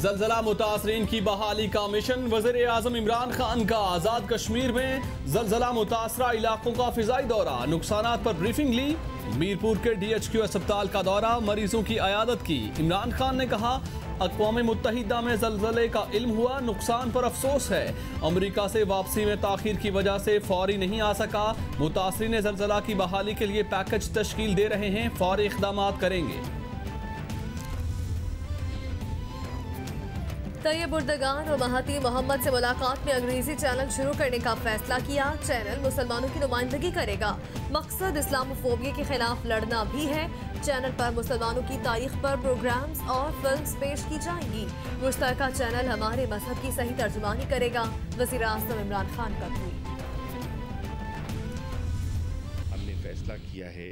जलजला मुतासरीन की बहाली का मिशन वज़ीर आज़म इमरान खान का आज़ाद कश्मीर में जलजला मुतासरा इलाकों का फिजाई दौरा। नुकसान पर ब्रीफिंग ली, मीरपुर के डी एच क्यू अस्पताल का दौरा, मरीजों की अयादत की। इमरान खान ने कहा, अकवा मुतहदा में जलजले का इल्म हुआ, नुकसान पर अफसोस है। अमरीका से वापसी में ताखिर की वजह से फौरी नहीं आ सका। मुतासरी जलजला की बहाली के लिए पैकेज तश्कील दे रहे हैं, फौरी इकदाम करेंगे। तैयब बुर्दगान और महाती मोहम्मद से मुलाकात में अंग्रेज़ी चैनल शुरू करने का फैसला किया। चैनल मुसलमानों की नुमाइंदगी करेगा। मकसद इस्लामोफोबिया के खिलाफ लड़ना भी है। चैनल पर मुसलमानों की तारीख पर प्रोग्राम्स और फिल्म्स पेश की जाएँगी। मुश्तर चैनल हमारे मज़हब की सही तर्जुमानी करेगा। वज़ीर अजम इमरान खान का हमने फैसला किया है